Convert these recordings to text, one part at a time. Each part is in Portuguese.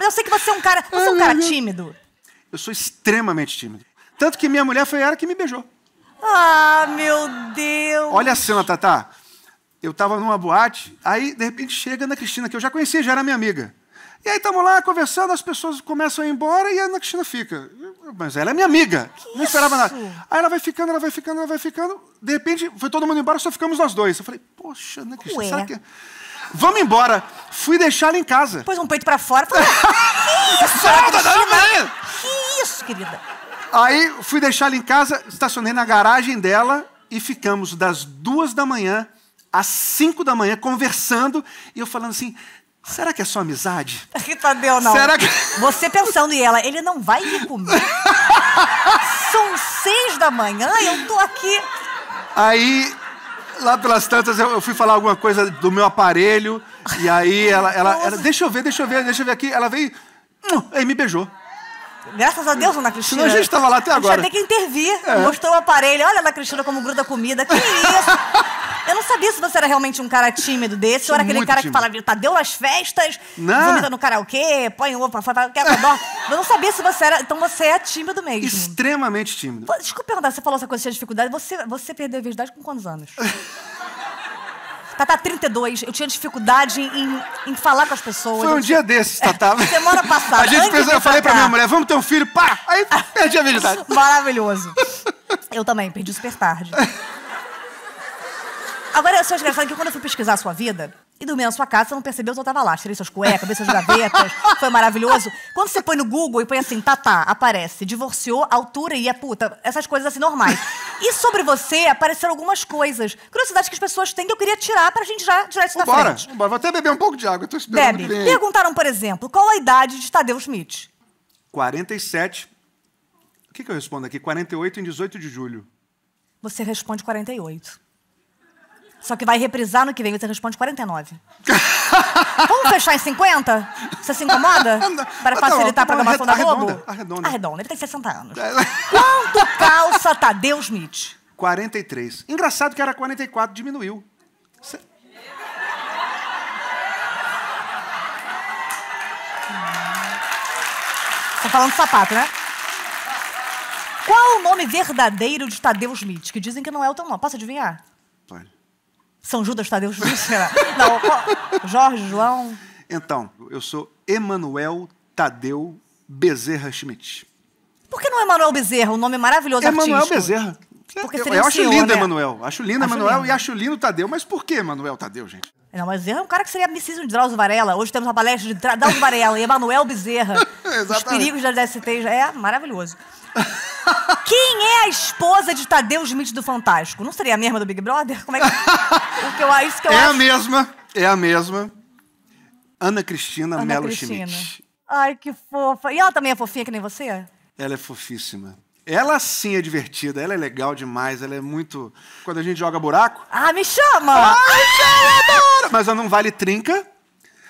Eu sei que você é um cara. Você é um cara tímido. Eu sou extremamente tímido. Tanto que minha mulher foi ela que me beijou. Ah, meu Deus. Olha a cena, Tatá. Eu tava numa boate, aí de repente chega a Ana Cristina, que eu já conhecia, já era minha amiga. E aí estamos lá conversando, as pessoas começam a ir embora e a Ana Cristina fica. Mas ela é minha amiga. não esperava nada. Aí ela vai ficando, ela vai ficando, ela vai ficando. De repente, foi todo mundo embora, só ficamos nós dois. Eu falei, poxa, Ana Cristina, Ué. sabe que. Vamos embora. Fui deixar ela em casa. Pôs um peito pra fora. Falei, que isso, Solta, não, mãe! Que isso, querida? Aí fui deixar ela em casa, estacionei na garagem dela e ficamos das duas da manhã às cinco da manhã conversando e eu falando assim: será que é só amizade? Tadeu, não. Será que- Você pensando em ela, ele não vai vir comigo. São seis da manhã e eu tô aqui. Aí, lá pelas tantas, eu fui falar alguma coisa do meu aparelho e aí ela, ela, ela- deixa eu ver, deixa eu ver, deixa eu ver aqui. Ela veio, hum, aí me beijou. Graças a Deus, Ana Cristina. Senão a gente tava lá até A gente agora. ter que intervir. É. Mostrou o aparelho. Olha a Ana Cristina como gruda comida. Que isso? Eu não sabia se você era realmente um cara tímido desse, Sou ou era aquele cara tímido. que fala, Tadeu nas festas, Não. vomita no karaokê, põe o pra fora, quer dó. Eu não sabia se você era. Então você é tímido mesmo. Extremamente tímido. Pô, Desculpa perguntar, você falou essa coisa de dificuldade. Você, você perdeu a virgindade com quantos anos? Tá, tá, 32. Eu tinha dificuldade em, em falar com as pessoas. Foi um dia desses, Tatá. Semana passada, A gente pensou, eu falei pra pra minha mulher, vamos ter um filho, pá! Aí perdi a virgindade. Maravilhoso. Eu também, perdi super tarde. Agora, eu sou engraçado que quando eu fui pesquisar a sua vida e dormi na sua casa, você não percebeu que eu tava lá. Tirei suas cuecas, vi suas gavetas, foi maravilhoso. Quando você põe no Google e põe assim, Tatá, aparece, divorciou, altura e a puta, essas coisas assim normais. E sobre você apareceram algumas coisas. Curiosidades que as pessoas têm que eu queria tirar pra gente já tirar isso da Bora, frente. bora. Vou até beber um pouco de água, eu tô esperando venha aí. perguntaram, por exemplo, qual a idade de Tadeu Schmidt? 47. O que, que eu respondo aqui? 48 em 18 de julho. Você responde 48. Só que vai reprisar no que vem, você responde 49. Vamos fechar em 50? Você se incomoda? Para Tá facilitar tá a bom, programação da arredonda, Globo? arredonda. Arredonda, ele tem 60 anos. Quanto calça Tadeu Schmidt? 43. Engraçado que era 44, diminuiu. Cê- Tô falando de sapato, né? Qual o nome verdadeiro de Tadeu Schmidt? Que dizem que não é o teu nome. Posso adivinhar? Olha. São Judas Tadeu Schmidt? Não, Jorge, João... Então, eu sou Emanuel Tadeu Bezerra Schmidt. Por que não Emanuel Bezerra, um nome maravilhoso Emanuel artístico? Bezerra. Porque eu, eu acho senhor, lindo né? Emanuel. Acho lindo Acho Emanuel lindo. e acho lindo Tadeu. Mas por que Emanuel Tadeu, gente? Não, mas Bezerra é um cara que seria amicíssimo de Drauzio Varela. Hoje temos uma palestra de Dra- Drauzio Varela e Emanuel Bezerra. Os perigos das DSTs. É maravilhoso. Quem é a esposa de Tadeu Schmidt do Fantástico? Não seria a mesma do Big Brother? Como é que... o que eu, isso que eu é acho. a mesma, é a mesma. Ana Cristina Ana Mello Cristina. Schmidt. Ai, que fofa. E ela também é fofinha que nem você? Ela é fofíssima. Ela sim é divertida, ela é legal demais, ela é muito. Quando a gente joga buraco. Ah, me chama! Ai, gente, adoro! Mas ela não vale trinca,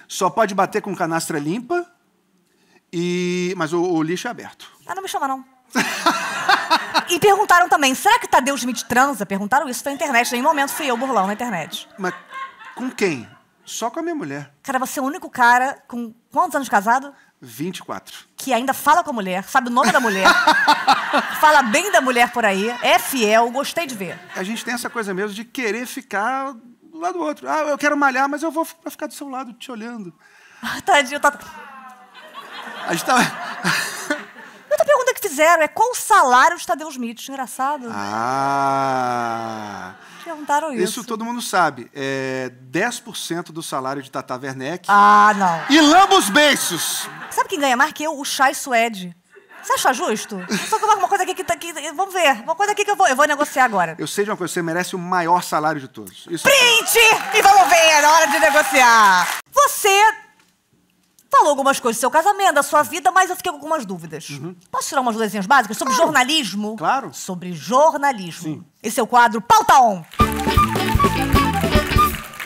só pode bater com canastra limpa, e mas o, o lixo é aberto. Ah, não me chama, não. e perguntaram também, será que Tadeu Schmidt transa? Perguntaram isso na internet. Em momento fui eu, burlão, na internet. Mas com quem? Só com a minha mulher. Cara, você é o único cara com quantos anos de casado? 24. Que ainda fala com a mulher, sabe o nome da mulher, fala bem da mulher por aí, é fiel, gostei de ver. A gente tem essa coisa mesmo de querer ficar do lado do outro. Ah, eu quero malhar, mas eu vou pra ficar do seu lado te olhando. Tadinho, tá... A gente tá. Fizeram é qual o salário de Tadeu Schmidt? Engraçado. Ah! Perguntaram isso. Isso todo mundo sabe. É 10% do salário de Tata Werneck. Ah, não. E lamba os beiços! Sabe quem ganha mais que eu? O Chai Suede. Você acha justo? Só que uma coisa aqui que tá aqui. Vamos ver. Uma coisa aqui que eu vou, eu vou negociar agora. Eu sei de uma coisa, você merece o maior salário de todos. Isso é Print! E vamos ver, na hora de negociar. Você falou algumas coisas do seu casamento, da sua vida, mas eu fiquei com algumas dúvidas. Posso tirar umas luzinhas básicas sobre Claro. jornalismo? Claro. Sobre jornalismo. Sim. Esse é o quadro Pauta On.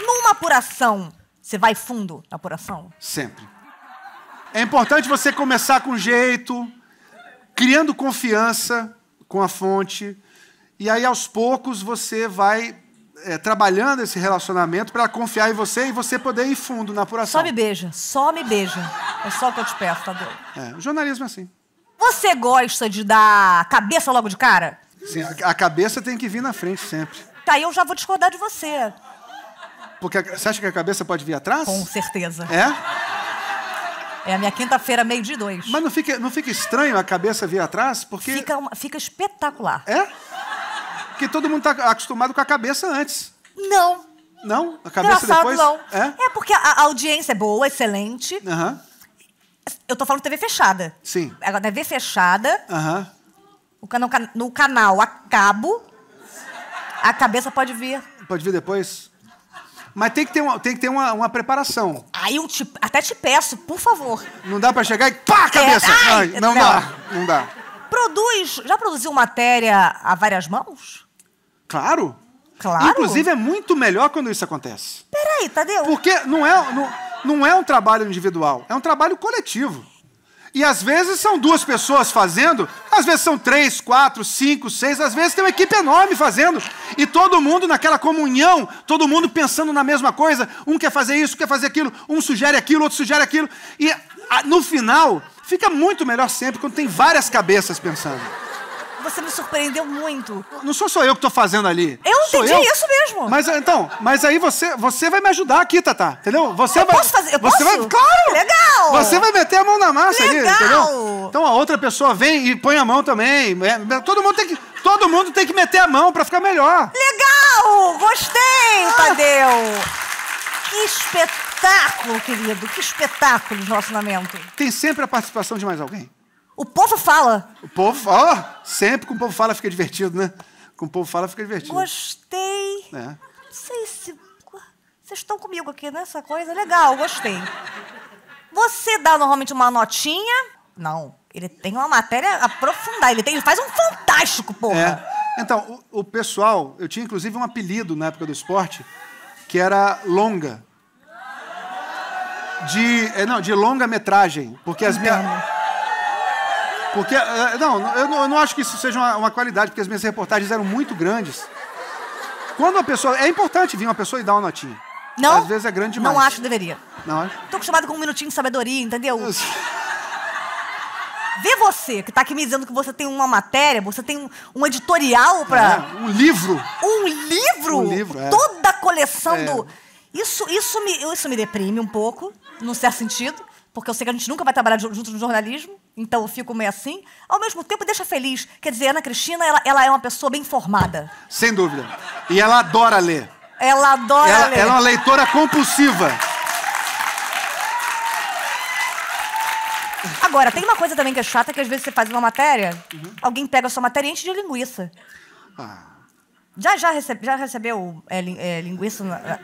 Numa apuração, você vai fundo na apuração? Sempre. É importante você começar com jeito, criando confiança com a fonte, e aí aos poucos você vai é, trabalhando esse relacionamento para confiar em você e você poder ir fundo na apuração. Só me beija, só me beija. É só o que eu te peço, Tadeu. É, o jornalismo é assim. Você gosta de dar cabeça logo de cara? Sim, a, a cabeça tem que vir na frente sempre. Tá, eu já vou discordar de você. Porque a- você acha que a cabeça pode vir atrás? Com certeza. É? É a minha quinta-feira, meio de dois. Mas não fica, não fica estranho a cabeça vir atrás? Porque. Fica, uma- fica espetacular. É? Porque todo mundo está acostumado com a cabeça antes. Não. Não? A cabeça Engraçado, depois. não. É? porque a, a audiência é boa, excelente. Aham. Eu tô falando TV fechada. Sim. Agora, TV fechada, Aham. o cana- no canal a cabo, a cabeça pode vir. Pode vir depois? Mas tem que ter uma, tem que ter uma, uma preparação. Aí eu te- até te peço, por favor, Não dá pra chegar e pá, cabeça! É, ai, Ai, não, não. dá, não dá. Produz. Já produziu matéria a várias mãos? Claro. Claro. Inclusive é muito melhor quando isso acontece. Peraí, Tadeu. Porque não é, não, não é um trabalho individual, é um trabalho coletivo. E às vezes são duas pessoas fazendo, às vezes são três, quatro, cinco, seis, às vezes tem uma equipe enorme fazendo. E todo mundo naquela comunhão, todo mundo pensando na mesma coisa. Um quer fazer isso, quer fazer aquilo, um sugere aquilo, outro sugere aquilo. E no final, fica muito melhor sempre quando tem várias cabeças pensando. Você me surpreendeu muito. Não sou só eu que estou fazendo ali. Eu Sou entendi isso mesmo. Mas então, mas aí você, você vai me ajudar aqui, Tata, entendeu? Você Eu vai, posso fazer- eu você posso? vai, claro. Legal. Você vai meter a mão na massa ali, Legal. entendeu? Então a outra pessoa vem e põe a mão também. É, todo mundo tem que, todo mundo tem que meter a mão para ficar melhor. Legal! Gostei, Tadeu! Que espetáculo, querido. Que espetáculo de relacionamento. Tem sempre a participação de mais alguém. O povo fala. O povo, ó, sempre com o povo fala fica divertido, né? Com o povo fala fica divertido. Gostei. É. Não sei se. Vocês estão comigo aqui nessa coisa? Legal, gostei. Você dá normalmente uma notinha? Não. Ele tem uma matéria aprofundada. Ele, tem, ele faz um fantástico, porra. É. Então, o, o pessoal, eu tinha inclusive um apelido na época do esporte, que era longa. De, é, não, de longa metragem, porque as minhas porque é, não, eu não, eu não acho que isso seja uma, uma qualidade, porque as minhas reportagens eram muito grandes. Quando a pessoa, é importante vir uma pessoa e dar uma notinha. Não? Às vezes é grande demais. Não acho que deveria. Não acho. Tô acostumado com um minutinho de sabedoria, entendeu? Vê você, que tá aqui me dizendo que você tem uma matéria, você tem um, um editorial pra. É, um livro. Um livro? Um livro, é. Toda a coleção É. do. Isso, isso, me, isso me deprime um pouco, num certo sentido, porque eu sei que a gente nunca vai trabalhar ju- junto no jornalismo, então eu fico meio assim. Ao mesmo tempo, deixa feliz. Quer dizer, a Ana Cristina, ela, ela é uma pessoa bem formada. Sem dúvida. E ela adora ler. Ela adora Ela, ler. ela é uma leitora compulsiva. Agora, tem uma coisa também que é chata, que às vezes você faz uma matéria, Uhum. alguém pega a sua matéria e enche de linguiça. Ah, Já, já, recebe, já recebeu é, é, linguiça? na-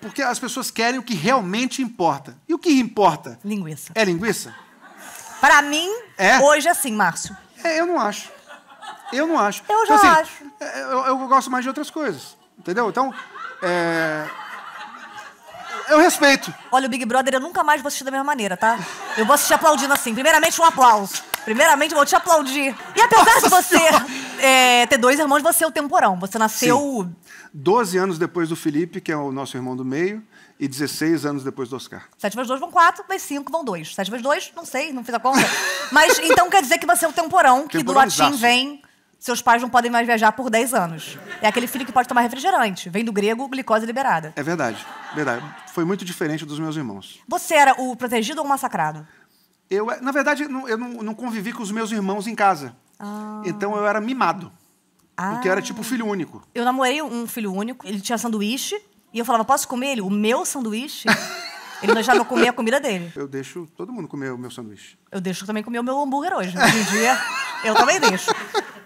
porque as pessoas querem o que realmente importa. E o que importa? linguiça. É linguiça? Pra mim, É? hoje é assim, Márcio. É, eu não acho. Eu não acho. Eu já assim, acho. é, Eu, eu gosto mais de outras coisas. Entendeu? Então, é, eu respeito. Olha, o Big Brother eu nunca mais vou assistir da mesma maneira, tá? Eu vou assistir aplaudindo assim. Primeiramente, um aplauso. Primeiramente, eu vou te aplaudir. E apesar de Nossa você Senhora. É, ter dois irmãos, você é o temporão. Você nasceu. 12 anos depois do Felipe, que é o nosso irmão do meio, e 16 anos depois do Oscar. 7 vezes 2 vão 4, vezes 5 vão 2. 7 vezes 2, não sei, não fiz a conta. Mas então quer dizer que você é o temporão, que do latim vem. Seus pais não podem mais viajar por 10 anos. É aquele filho que pode tomar refrigerante. Vem do grego, glicose liberada. É verdade, verdade. Foi muito diferente dos meus irmãos. Você era o protegido ou o massacrado? Eu, na verdade, não- eu não, não convivi com os meus irmãos em casa. Então eu era mimado. Ah. Porque eu era tipo filho único. Eu namorei um filho único, ele tinha sanduíche, e eu falava, posso comer ele? O meu sanduíche? ele deixava eu comer a comida dele. Eu deixo todo mundo comer o meu sanduíche. Eu deixo também comer o meu hambúrguer hoje. Hoje em dia, eu também deixo.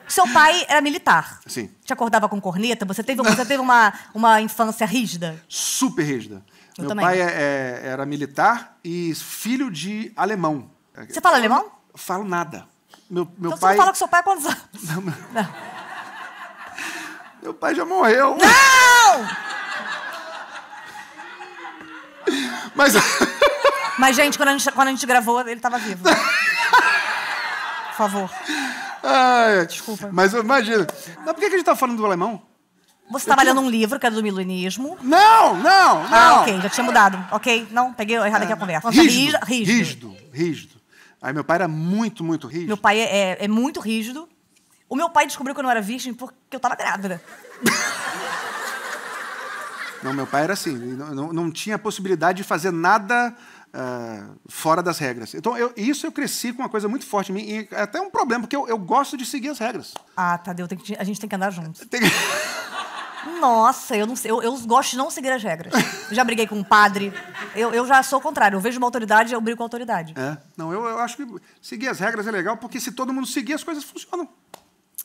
Seu pai era militar. Sim. Te acordava com corneta? Você teve, você teve uma, uma infância rígida? Super rígida. Eu meu também. pai é- é- era militar e filho de alemão. Você fala alemão? Falo nada. Meu, meu então pai. você fala com seu pai há quantos anos? Não, meu- Não! meu pai já morreu. Não! Mas. Mas, gente, quando a gente, quando a gente gravou, ele estava vivo. Por favor. Ai, Desculpa. Mas imagina. Mas por que que a gente tá falando do alemão? Você estava lendo um livro que era do milenismo. Não, não, não. Ah, ok, já tinha mudado. Ok, não, peguei errado aqui a conversa. Nossa, Rígido, rígido. rígido, rígido. Aí meu pai era muito, muito rígido. Meu pai é, é- é muito rígido. O meu pai descobriu que eu não era virgem porque eu tava grávida. Não, meu pai era assim, não, não, tinha possibilidade de fazer nada ah, fora das regras. Então, eu- isso eu cresci com uma coisa muito forte em mim, e é até um problema, porque eu, eu gosto de seguir as regras. Ah, Tadeu, que- a gente tem que andar juntos. Tem- Nossa, eu não sei. Eu, eu gosto de não seguir as regras. Eu já briguei com um padre. Eu, eu já sou o contrário. Eu vejo uma autoridade, eu brigo com a autoridade. É, não, eu, eu acho que seguir as regras é legal, porque se todo mundo seguir, as coisas funcionam.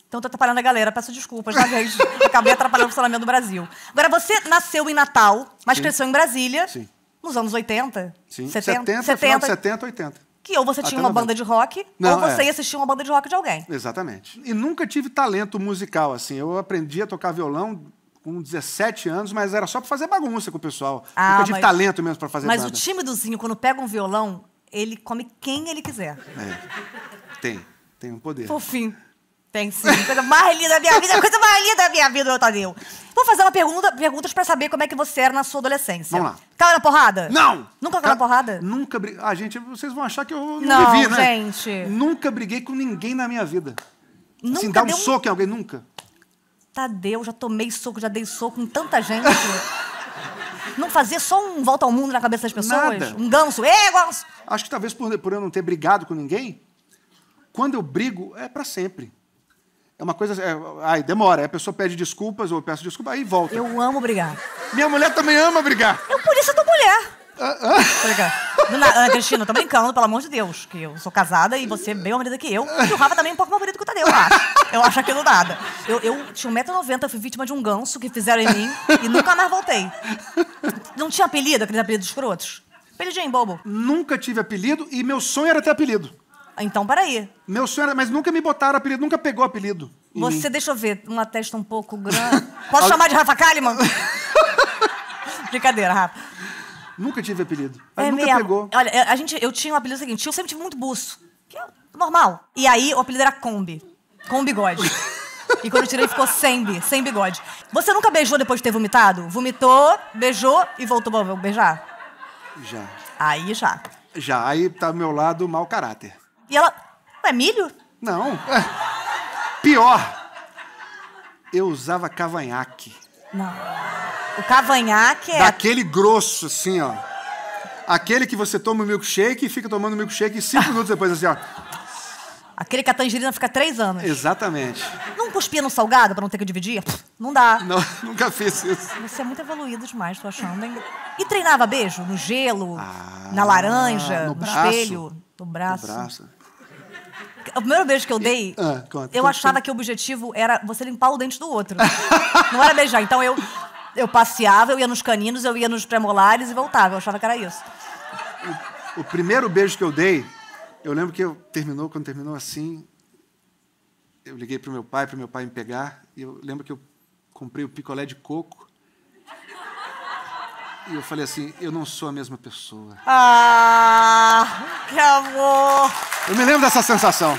Então tô atrapalhando a galera, peço desculpas, tá, gente? Acabei atrapalhando o funcionamento do Brasil. Agora, você nasceu em Natal, mas Sim. cresceu em Brasília. Sim. Nos anos 80? Sim, 70, 70, final de 70, 80. Que ou você Até tinha uma 90. banda de rock, Não, ou você é. ia assistir uma banda de rock de alguém. Exatamente. E nunca tive talento musical, assim. Eu aprendi a tocar violão com 17 anos, mas era só para fazer bagunça com o pessoal. Ah, nunca tive mas- talento mesmo para fazer Mas o banda. tímidozinho, quando pega um violão, ele come quem ele quiser. É. Tem, tem um poder. Fofinho. Tem sim. Coisa mais linda da minha vida, coisa mais linda da minha vida, meu Tadeu. Vou fazer uma pergunta, perguntas pra saber como é que você era na sua adolescência. Vamos lá. Caiu na porrada? Não! Nunca caiu na porrada? Nunca briguei. Ah, gente, vocês vão achar que eu não, Não, vivi, né? gente. Nunca briguei com ninguém na minha vida. Nunca assim, dar um deu um- soco em alguém, nunca. Tadeu, já tomei soco, já dei soco em tanta gente. não fazia só um volta ao mundo na cabeça das pessoas? Nada. Um ganso. Ê, ganso! Acho que talvez por, por eu não ter brigado com ninguém, quando eu brigo, é para sempre. É uma coisa. É, ai, demora. A pessoa pede desculpas, ou eu peço desculpa, aí volta. Eu amo brigar. Minha mulher também ama brigar. Eu, por isso, eu tô mulher. Ah, ah. Tô Ana Cristina, eu tô brincando, pelo amor de Deus. Que eu sou casada e você é bem mais bonita que eu. E o Rafa também é um pouco mais bonito que o Tadeu, eu acho. Eu acho aquilo nada. Eu, eu tinha 1,90m, fui vítima de um ganso que fizeram em mim e nunca mais voltei. Não tinha apelido, aqueles apelidos escrotos? Apelidinho, bobo. Nunca tive apelido e meu sonho era ter apelido. Então, peraí. Meu sonho era, mas nunca me botaram apelido, nunca pegou apelido. em Você, mim. deixa eu ver, uma testa um pouco grande. Posso chamar de Rafa Kalimann? Brincadeira, Rafa. Nunca tive apelido. Mas É nunca mesmo. pegou. Olha, é, a gente, eu tinha um apelido seguinte, eu sempre tive muito buço. Que é normal. E aí, o apelido era Kombi. Com bigode. E quando eu tirei, ficou sem, bi- sem bigode. Você nunca beijou depois de ter vomitado? Vomitou, beijou e voltou pra beijar? Já. Aí já. Já. Aí tá ao meu lado mau caráter. E ela. Ué, milho? Não. é. Pior. Eu usava cavanhaque. Não. O cavanhaque é. Daquele grosso, assim, ó. Aquele que você toma o milkshake e fica tomando milkshake e cinco minutos depois, assim, ó. Aquele que a tangerina fica três anos. Exatamente. Não cuspia no salgado pra não ter que dividir? Não dá. Não, nunca fiz isso. Você é muito evoluído demais, tô achando, hein? E treinava beijo? No gelo? Ah, na laranja? no No, braço. espelho? No braço? No braço. O primeiro beijo que eu dei, Ah, conta, eu conta, achava conta. que o objetivo era você limpar o dente do outro. Não era beijar. Então eu, eu passeava, eu ia nos caninos, eu ia nos premolares e voltava. Eu achava que era isso. O primeiro beijo que eu dei, eu lembro que eu terminou, quando terminou assim, eu liguei pro meu pai, pro meu pai me pegar, e eu lembro que eu comprei o picolé de coco. E eu falei assim, eu não sou a mesma pessoa. Ah, que amor! Eu me lembro dessa sensação.